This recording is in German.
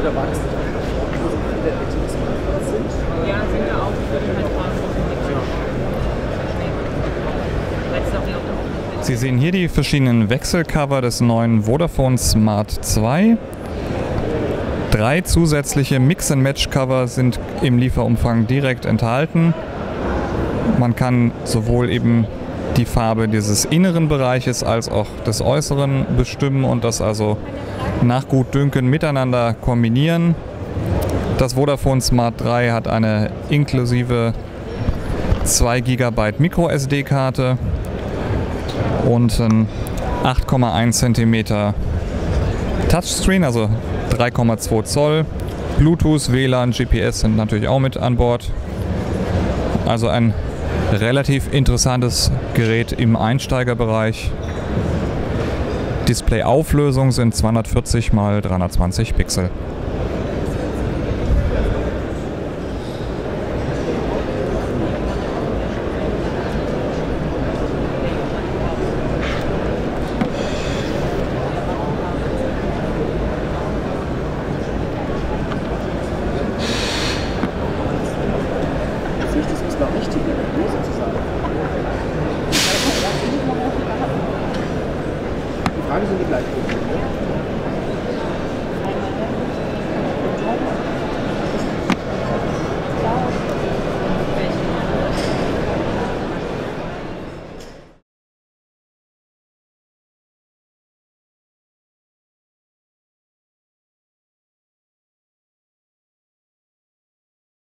Oder war das nicht auch wo so viele Älteres sind? Ja, sind wir auch. Ich würde halt fragen, was Sie sehen hier die verschiedenen Wechselcover des neuen Vodafone Smart 2. Drei zusätzliche Mix-and-Match-Cover sind im Lieferumfang direkt enthalten. Man kann sowohl eben die Farbe dieses inneren Bereiches als auch des äußeren bestimmen und das also nach Gutdünken miteinander kombinieren. Das Vodafone Smart 3 hat eine inklusive 2 GB Micro SD-Karte und ein 8,1 cm Touchscreen, also 3,2 Zoll. Bluetooth, WLAN, GPS sind natürlich auch mit an Bord. Also ein relativ interessantes Gerät im Einsteigerbereich. Displayauflösung sind 240 x 320 Pixel. Sehe ich das muss noch richtig in der Hose sozusagen. Die Fragen sind die gleichen.